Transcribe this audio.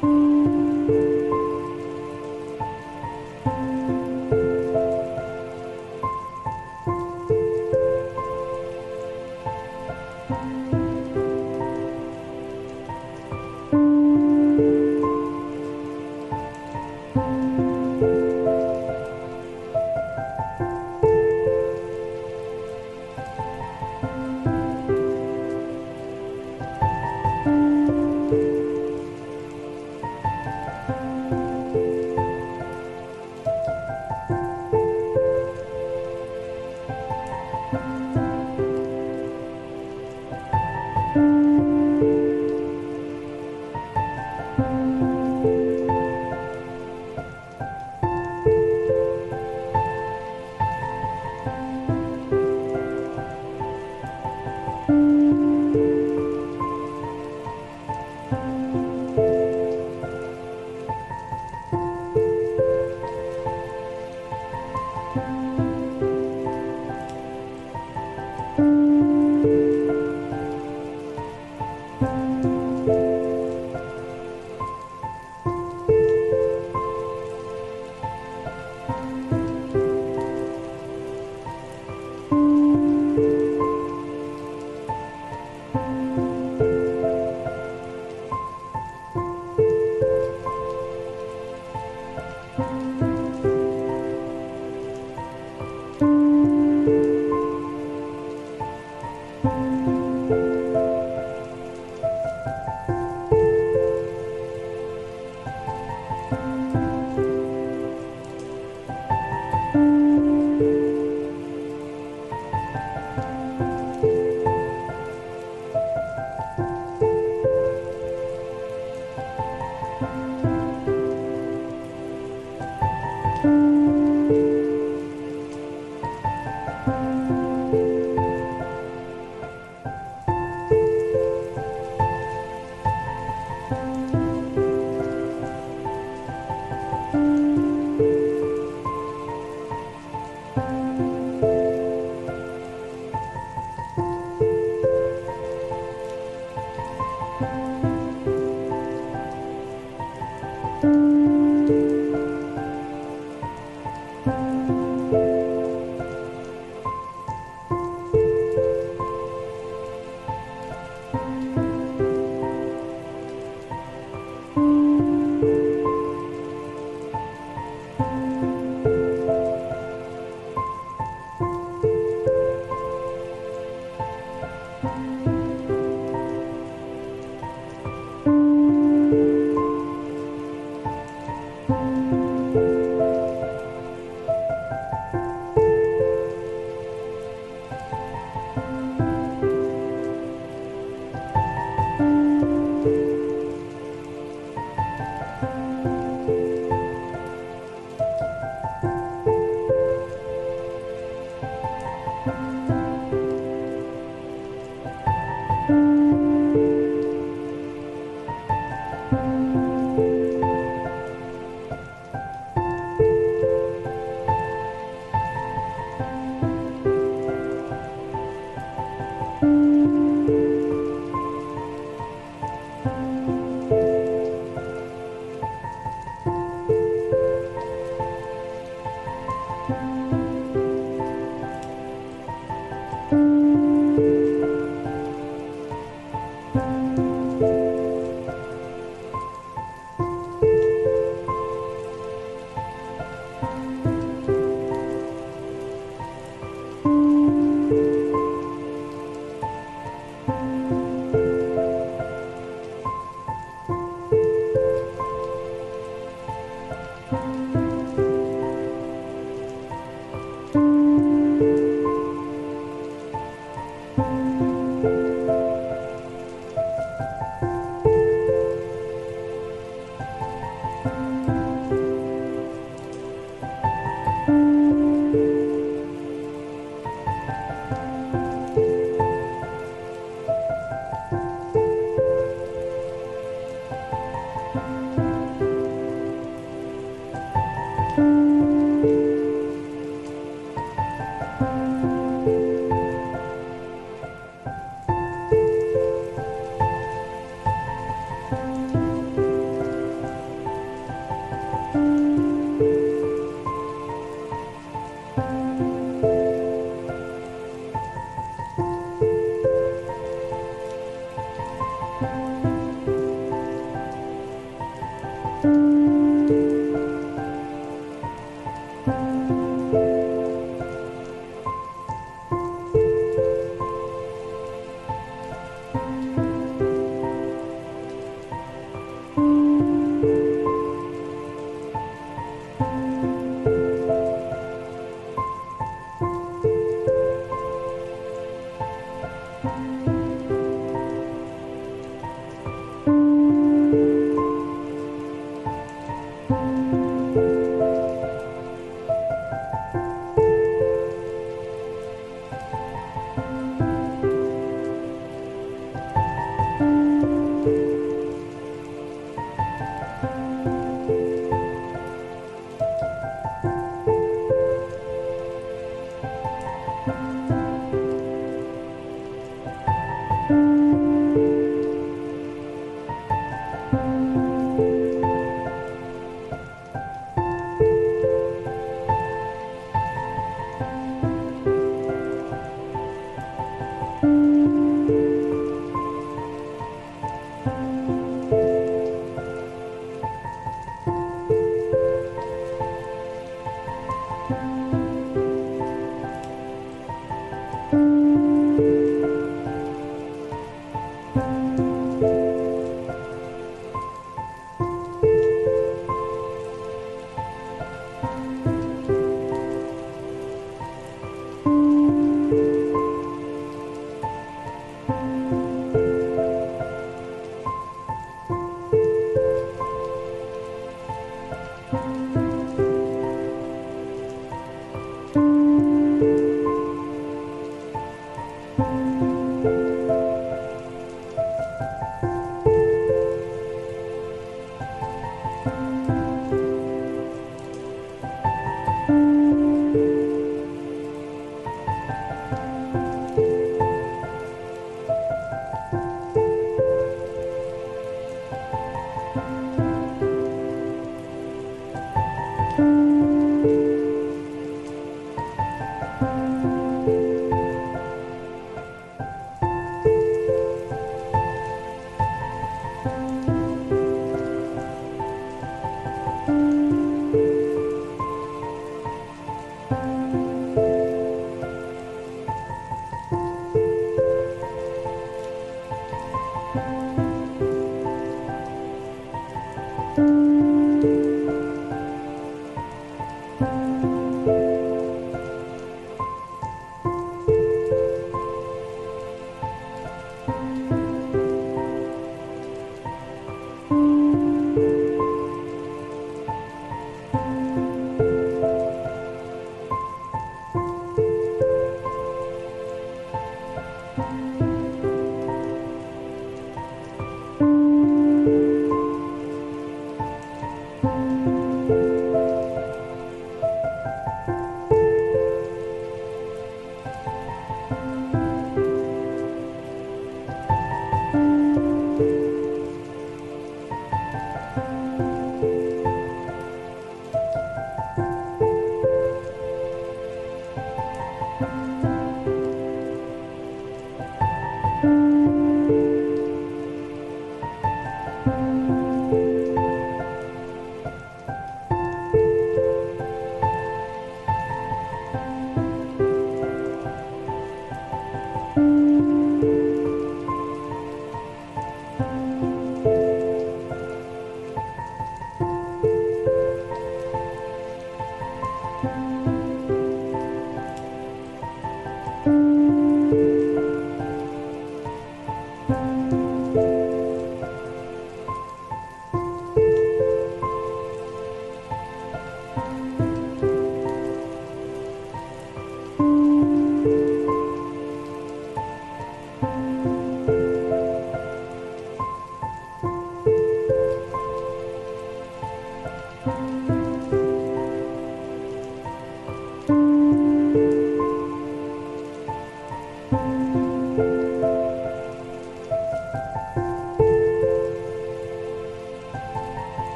嗯。